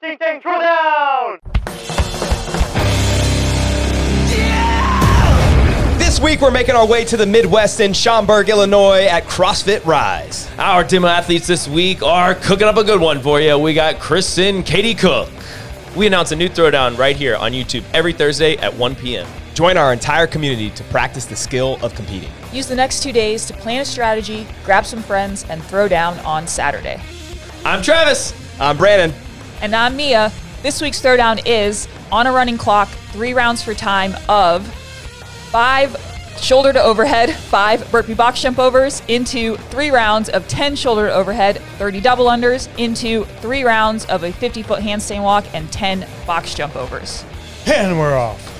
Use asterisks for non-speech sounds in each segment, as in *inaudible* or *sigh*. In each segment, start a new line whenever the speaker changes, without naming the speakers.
Ding ding throwdown!
This week, we're making our way to the Midwest in Schaumburg, Illinois at CrossFit Rise.
Our demo athletes this week are cooking up a good one for you. We got Chris and Katie Koch. We announce a new throwdown right here on YouTube every Thursday at 1 p.m.
Join our entire community to practice the skill of competing.
Use the next two days to plan a strategy, grab some friends, and throw down on Saturday.
I'm Travis.
I'm Brandon.
And I'm Mia. This week's throwdown is on a running clock, three rounds for time of five shoulder to overhead, five burpee box jump overs, into three rounds of 10 shoulder to overhead, 30 double unders, into three rounds of a 50 foot handstand walk, and 10 box jump overs.
And we're off.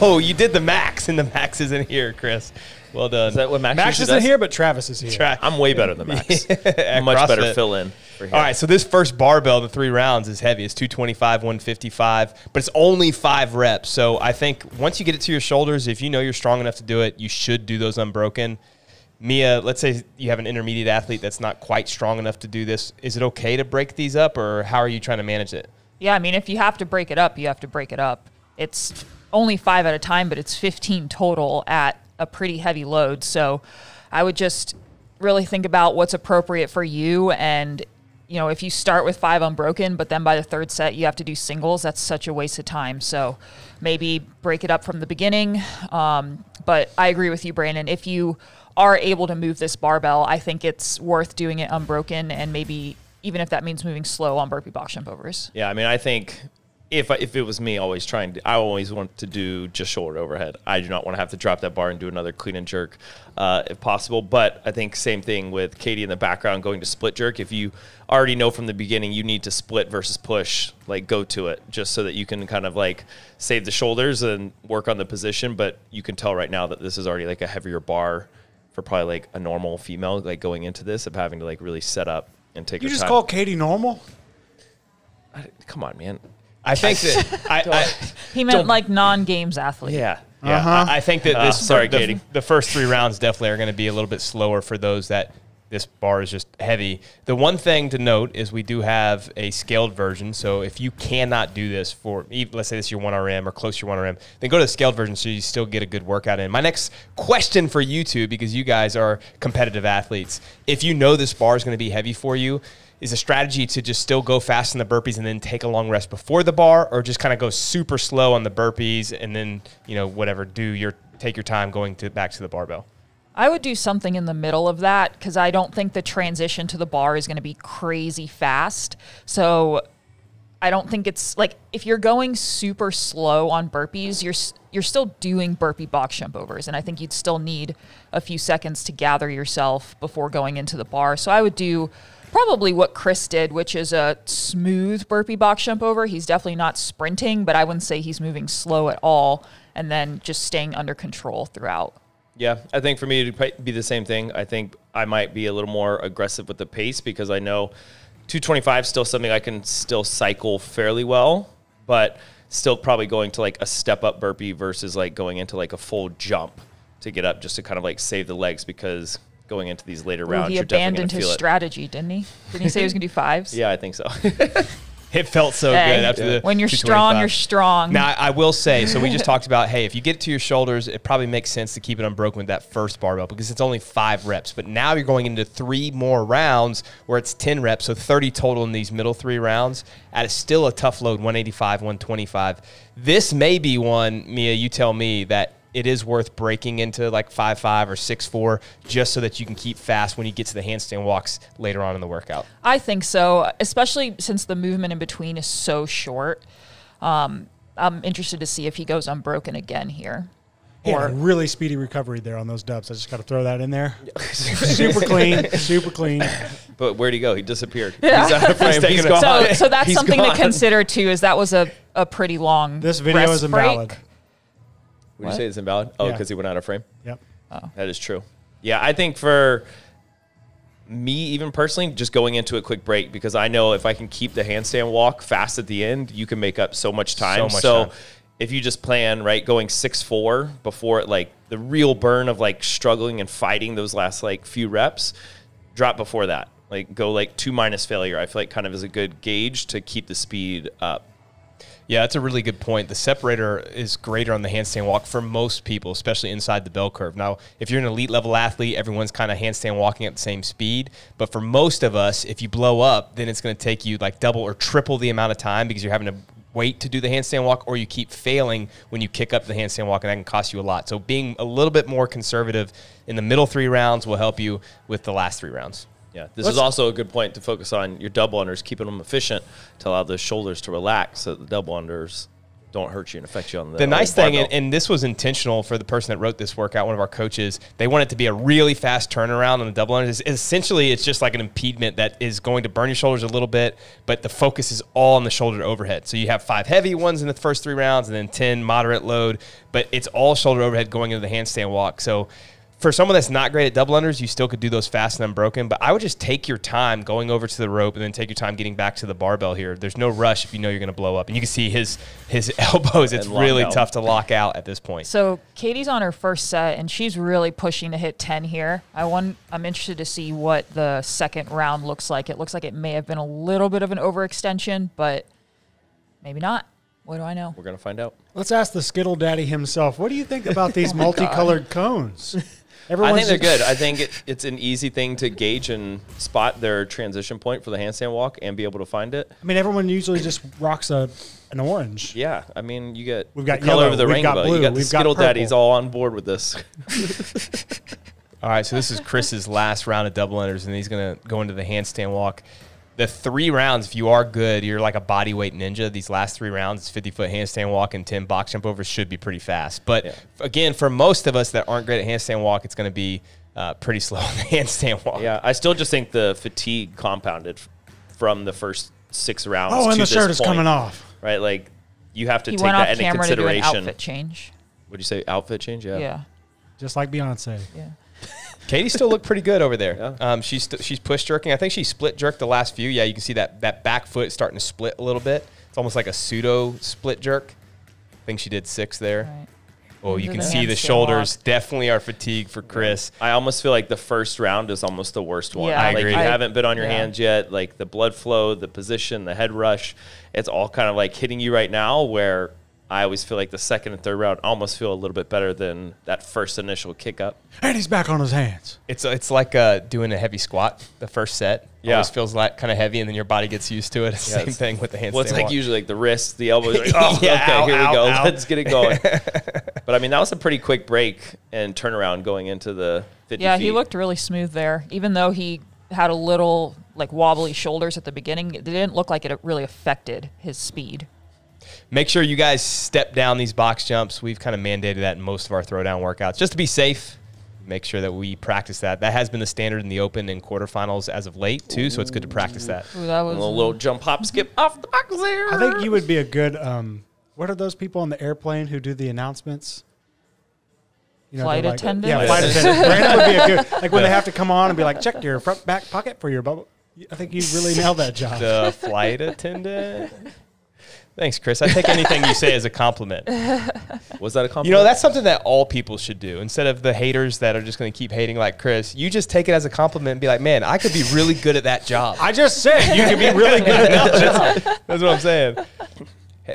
Oh, you did the max, and the max isn't here, Chris. Well done.
Is that what Max,
Max isn't
does?
here, but Travis is here.
Tra-
I'm way better than Max. *laughs*
At
Much better fill in. For him.
All right, so this first barbell, the three rounds, is heavy. It's 225, 155, but it's only five reps. So I think once you get it to your shoulders, if you know you're strong enough to do it, you should do those unbroken. Mia, let's say you have an intermediate athlete that's not quite strong enough to do this. Is it okay to break these up, or how are you trying to manage it?
Yeah, I mean, if you have to break it up, you have to break it up. It's only five at a time, but it's 15 total at a pretty heavy load. So I would just really think about what's appropriate for you. And, you know, if you start with five unbroken, but then by the third set, you have to do singles, that's such a waste of time. So maybe break it up from the beginning. Um, but I agree with you, Brandon. If you are able to move this barbell, I think it's worth doing it unbroken and maybe even if that means moving slow on burpee box jump overs.
Yeah, I mean, I think if I- if it was me, always trying to, I always want to do just shoulder overhead. I do not want to have to drop that bar and do another clean and jerk, uh, if possible. But I think same thing with Katie in the background going to split jerk. If you already know from the beginning you need to split versus push, like go to it just so that you can kind of like save the shoulders and work on the position. But you can tell right now that this is already like a heavier bar for probably like a normal female, like going into this of having to like really set up and take
You just
time.
call Katie normal?
I- come on, man.
I think that I, I
He meant like non-games athlete.
Yeah.
Yeah,
Uh-huh.
I, I think that
Uh,
this
sorry,
the,
Katie.
The first three rounds definitely are going to be a little bit slower for those that this bar is just heavy. The one thing to note is we do have a scaled version. So if you cannot do this for, let's say this is your one RM or close to your one RM, then go to the scaled version so you still get a good workout in. My next question for you two, because you guys are competitive athletes, if you know this bar is going to be heavy for you. Is a strategy to just still go fast in the burpees and then take a long rest before the bar, or just kind of go super slow on the burpees and then you know whatever do your take your time going to back to the barbell.
I would do something in the middle of that because I don't think the transition to the bar is going to be crazy fast. So I don't think it's like if you're going super slow on burpees, you're you're still doing burpee box jump overs, and I think you'd still need a few seconds to gather yourself before going into the bar. So I would do probably what Chris did, which is a smooth burpee box jump over. He's definitely not sprinting, but I wouldn't say he's moving slow at all, and then just staying under control throughout.
Yeah, I think for me it'd be the same thing. I think I might be a little more aggressive with the pace because I know 225 is still something I can still cycle fairly well, but still probably going to like a step up burpee versus like going into like a full jump to get up just to kind of like save the legs because going into these later
Ooh,
rounds
he abandoned his
feel it.
strategy, didn't he? Didn't he say he was going to do fives? *laughs*
Yeah, I think so. *laughs*
It felt so
Hey,
good after the
when you're strong, you're strong.
Now I will say, so we just *laughs* talked about, hey, if you get to your shoulders, it probably makes sense to keep it unbroken with that first barbell because it's only five reps. But now you're going into three more rounds where it's ten reps, so thirty total in these middle three rounds. At a still a tough load, 185, 125. This may be one, Mia. You tell me that it is worth breaking into like five five or six four just so that you can keep fast when you get to the handstand walks later on in the workout.
I think so, especially since the movement in between is so short. Um, I'm interested to see if he goes unbroken again here.
Yeah,
Or
really speedy recovery there on those dubs. I just got to throw that in there. *laughs* super clean, super clean.
but where'd he go? He disappeared.
Yeah.
He's out of frame.
taking
He's
a-
gone.
so, so *laughs* that's
He's
something
gone.
to consider too. Is that was a, a pretty long.
This video
rest
is
break.
Invalid.
Would you say it's invalid? Oh,
Yeah.
because he went out of frame?
Yep. Oh.
That is true. Yeah, I think for me, even personally, just going into a quick break because I know if I can keep the handstand walk fast at the end, you can make up so much time.
So much
so
time.
if you just plan right, going six four before it, like the real burn of like struggling and fighting those last like few reps, drop before that. Like go like two minus failure. I feel like kind of is a good gauge to keep the speed up.
Yeah, that's a really good point. The separator is greater on the handstand walk for most people, especially inside the bell curve. Now, if you're an elite level athlete, everyone's kind of handstand walking at the same speed. But for most of us, if you blow up, then it's going to take you like double or triple the amount of time because you're having to wait to do the handstand walk or you keep failing when you kick up the handstand walk and that can cost you a lot. So being a little bit more conservative in the middle three rounds will help you with the last three rounds.
Yeah, this is also a good point to focus on your double unders, keeping them efficient to allow the shoulders to relax so that the double unders don't hurt you and affect you on the.
The nice thing, and, and this was intentional for the person that wrote this workout, one of our coaches, they want it to be a really fast turnaround on the double unders. Essentially, it's just like an impediment that is going to burn your shoulders a little bit, but the focus is all on the shoulder overhead. So you have five heavy ones in the first three rounds and then 10 moderate load, but it's all shoulder overhead going into the handstand walk. So for someone that's not great at double unders, you still could do those fast and unbroken. But I would just take your time going over to the rope and then take your time getting back to the barbell here. There's no rush if you know you're going to blow up. And you can see his his *laughs* elbows. It's really
out.
tough to lock out at this point.
So Katie's on her first set, and she's really pushing to hit 10 here. I want, I'm interested to see what the second round looks like. It looks like it may have been a little bit of an overextension, but maybe not. What do I know?
we're gonna find out.
Let's ask the Skittle Daddy himself. What do you think about *laughs* these oh multicolored cones?
I think they're good. I think it, it's an easy thing to gauge and spot their transition point for the handstand walk and be able to find it.
I mean, everyone usually just rocks a an orange.
Yeah, I mean, you get
We've got
the color
yellow,
of the
we've got
rainbow.
blue,
you got the
we've got
Skittle
purple.
Daddies all on board with this. *laughs*
All right, so this is Chris's last round of double unders, and he's going to go into the handstand walk. The three rounds, if you are good, you're like a body weight ninja. These last three rounds, it's 50 foot handstand walk and 10 box jump overs should be pretty fast. But
Yeah.
again, for most of us that aren't great at handstand walk, it's going to be uh, pretty *laughs* slow on the handstand walk.
Yeah, I still just think the fatigue compounded from the first six rounds.
Oh, and
to
the shirt
this
is
point,
coming off.
Right, like you have to
He
take
went
that
off
into
camera to do an
consideration.
outfit change.
Would you say outfit change? Yeah.
Yeah.
Just like Beyonce.
Yeah. *laughs*
Katie still looked pretty good over there.
Yeah.
Um, she's st- she's push jerking. I think she split jerked the last few. Yeah, you can see that that back foot starting to split a little bit. It's almost like a pseudo split jerk. I think she did six there.
Right.
Oh, you can
the
see the shoulders
walk.
definitely are fatigued for Chris.
I almost feel like the first round is almost the worst one.
Yeah, I
like
agree.
you
I-
haven't been on your
yeah.
hands yet. Like the blood flow, the position, the head rush, it's all kind of like hitting you right now. Where I always feel like the second and third round almost feel a little bit better than that first initial kick up.
And he's back on his hands.
It's it's like uh, doing a heavy squat. The first set
Yeah.
always feels like kind of heavy, and then your body gets used to it. *laughs* Same thing with the handstand.
Well, it's like
walk.
usually like the wrists, the elbows. Like, *laughs* oh,
Yeah,
okay,
ow,
here
ow,
we go.
ow.
Let's get it going. *laughs* but I mean, that was a pretty quick break and turnaround going into the 50
Yeah,
feet.
he looked really smooth there. Even though he had a little like wobbly shoulders at the beginning, it didn't look like it really affected his speed.
Make sure you guys step down these box jumps. We've kind of mandated that in most of our throwdown workouts just to be safe. Make sure that we practice that. That has been the standard in the open and quarterfinals as of late too. So it's good to practice that.
Ooh, that
a little, little jump, hop, skip off the box there.
I think you would be a good. Um, what are those people on the airplane who do the announcements? You
Flight
like-
attendant?
Yeah,
Flight
flight attendant. Brandon would be a good. *laughs* Like when they have to come on and be like, check your front back pocket for your bubble. I think you really *laughs* nailed that job.
The flight attendant. *laughs* Thanks, Chris. I take anything you say as a compliment. *laughs*
Was that a compliment?
You know, that's something that all people should do. Instead of the haters that are just going to keep hating like Chris, you just take it as a compliment and be like, man, I could be really good at that job.
I just said you could be really good at that *laughs* job.
That's what I'm saying.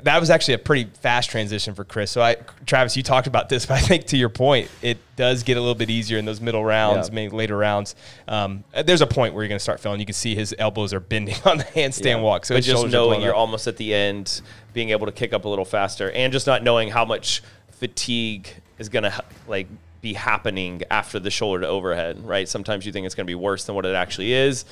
That was actually a pretty fast transition for Chris. So, I, Travis, you talked about this, *laughs* but I think to your point, it does get a little bit easier in those middle rounds,
Yeah.
maybe later rounds. Um, there's a point where you're going to start feeling. You can see his elbows are bending *laughs* on the handstand
Yeah.
walk. So
but just knowing you're
up.
almost at the end, being able to kick up a little faster, and just not knowing how much fatigue is going to like be happening after the shoulder to overhead. Right? Sometimes you think it's going to be worse than what it actually is,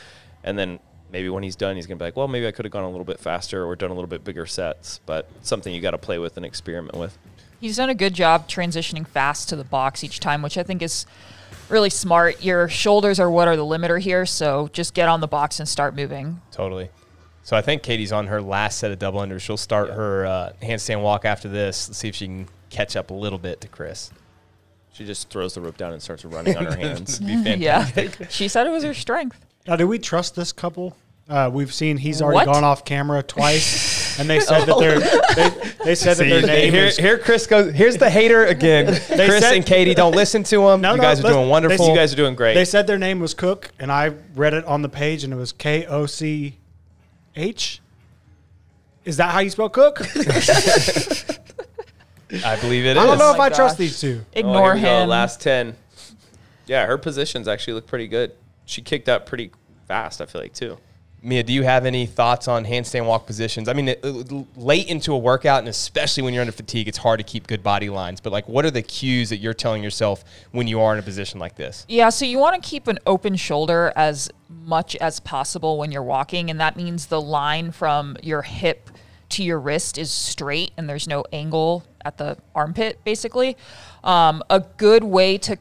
and then maybe when he's done, he's going to be like, well, maybe I could have gone a little bit faster or done a little bit bigger sets. But something you got to play with and experiment with.
He's done a good job transitioning fast to the box each time, which I think is really smart. Your shoulders are what are the limiter here, so just get on the box and start moving.
Totally. So I think Katie's on her last set of double unders. She'll start her uh, handstand walk after this. Let's see if she can catch up a little bit to Chris.
She just throws the rope down and starts running on her *laughs* hands.
Be *laughs* fantastic.
yeah. she said it was her strength.
Now, do we trust this couple? Uh, we've seen he's already
What?
gone off camera twice and they said that their *laughs* they, they said that
See,
their name
here,
is
here Chris goes. Here's the hater again. Chris
said-
and Katie, don't listen to him.
No,
you
no,
guys are
let's-
doing
they-
wonderful.
You guys are doing great.
They said their name was Cook, and I read it on the page, and it was K O C H. Is that how you spell Cook? *laughs*
I believe it is.
I don't know if
my
I trust these two.
Oh,
Ignore
here we go,
him.
Last ten. Yeah, her positions actually look pretty good. She kicked up pretty fast. I feel like too.
Mia, do you have any thoughts on handstand walk positions? I mean, it- it- late into a workout, and especially when you're under fatigue, it's hard to keep good body lines. But like, what are the cues that you're telling yourself when you are in a position like this?
Yeah, so you want to keep an open shoulder as much as possible when you're walking, and that means the line from your hip to your wrist is straight and there's no angle at the armpit, basically. Um, a good way to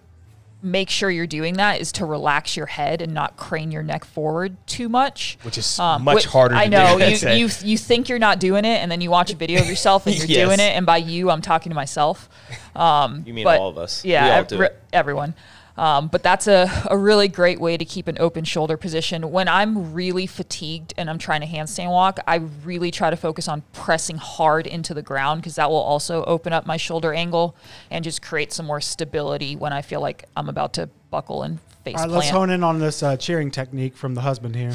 make sure you're doing that is to relax your head and not crane your neck forward too much.
Which is
Um,
much
whi-
harder.
I
to
know
do,
you, you you think you're not doing it, and then you watch a video of yourself and *laughs* you're
Yes.
doing it. And by you, I'm talking to myself. Um,
You mean
but-
all of us?
Yeah,
We all
ev-
do
re-
it.
everyone. Um, but that's a, a really great way to keep an open shoulder position. When I'm really fatigued and I'm trying to handstand walk, I really try to focus on pressing hard into the ground because that will also open up my shoulder angle and just create some more stability when I feel like I'm about to buckle and face
All right, let's hone in on this uh, cheering technique from the husband here.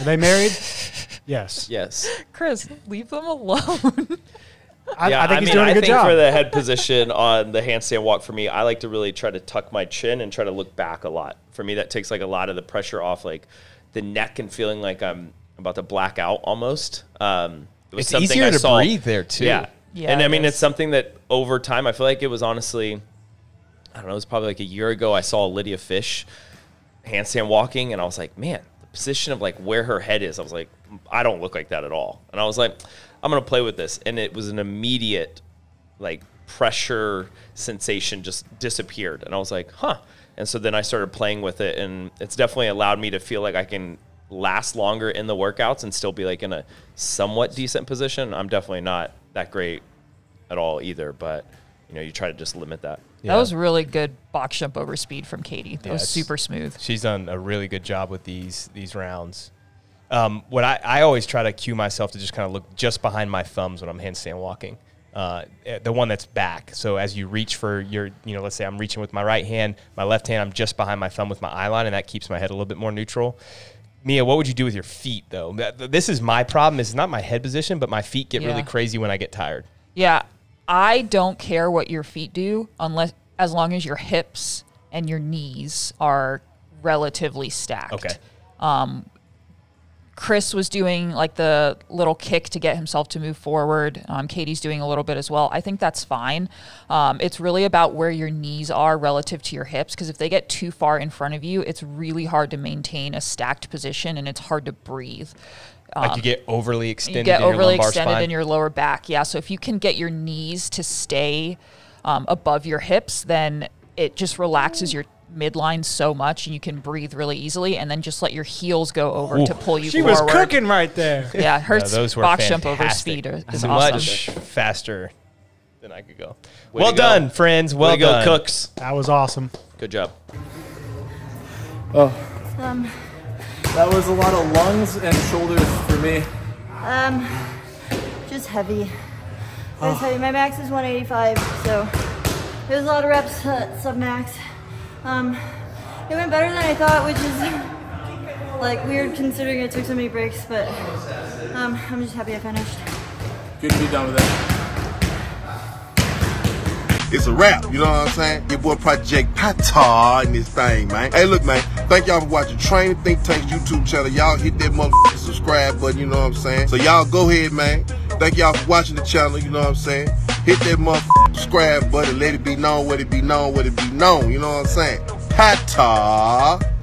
Are they married? *laughs* yes.
Yes.
Chris, leave them alone. *laughs*
I,
yeah,
I think he's
mean,
doing a
I
good
think
job.
for the head position on the handstand walk for me, I like to really try to tuck my chin and try to look back a lot. For me, that takes like a lot of the pressure off, like the neck and feeling like I'm about to black out almost. Um, it was
It's
something
easier
I
to
saw-
breathe there, too.
Yeah,
Yeah,
and I mean,
is.
it's something that over time, I feel like it was honestly, I don't know, it was probably like a year ago. I saw Lydia Fish handstand walking, and I was like, man, the position of like where her head is, I was like, I don't look like that at all. And I was like, I'm gonna play with this, and it was an immediate like pressure sensation just disappeared, and I was like, huh. And so then I started playing with it, and it's definitely allowed me to feel like I can last longer in the workouts and still be like in a somewhat decent position. I'm definitely not that great at all either, but you know, you try to just limit that.
Yeah.
That was really good box jump over speed from Katie. That
Yeah,
was super smooth.
She's done a really good job with these these rounds. Um, what I, I always try to cue myself to just kind of look just behind my thumbs when I'm handstand walking. Uh, eh, the one that's back. So as you reach for your, you know, let's say I'm reaching with my right hand, my left hand, I'm just behind my thumb with my eye line, and that keeps my head a little bit more neutral. Mia, what would you do with your feet though? This is my problem. It's not my head position, but my feet get really crazy when I get tired.
Yeah, I don't care what your feet do unless as long as your hips and your knees are relatively stacked.
Okay.
Chris was doing like the little kick to get himself to move forward. Um, Katie's doing a little bit as well. I think that's fine. Um, it's really about where your knees are relative to your hips because if they get too far in front of you, it's really hard to maintain a stacked position and it's hard to breathe.
Like you get overly extended.
Um, you get
in your
overly
lumbar
extended
spine.
in your lower back. Yeah. So if you can get your knees to stay um, above your hips, then it just relaxes your midline so much and you can breathe really easily and then just let your heels go over to pull you
she
forward.
was cooking right there.
Yeah, her
Yeah, those were
box jump over
fantastic.
speed is
It's
awesome.
much faster than I could go.
Way
well
go.
done, friends. Well
Way to go. Cooks.
That was awesome.
Good job.
Um, that was a lot of lungs and shoulders for me.
Um, just heavy. It was heavy. My max is 185, so it was a lot of reps at sub max. Um, it went better than I thought, which is like weird considering I took so many breaks, but um, I'm just happy I finished.
Good to be done with it.
It's a wrap, you know what I'm saying? Your boy Project Pata in this thing, man. Hey, look, man. Thank y'all for watching Training Think Tank's YouTube channel. Y'all hit that motherfucking subscribe button, you know what I'm saying? So y'all go ahead, man. Thank y'all for watching the channel, you know what I'm saying? Hit that motherfucking subscribe button. Let it be known, let it be known, let it be known, you know what I'm saying? Pata.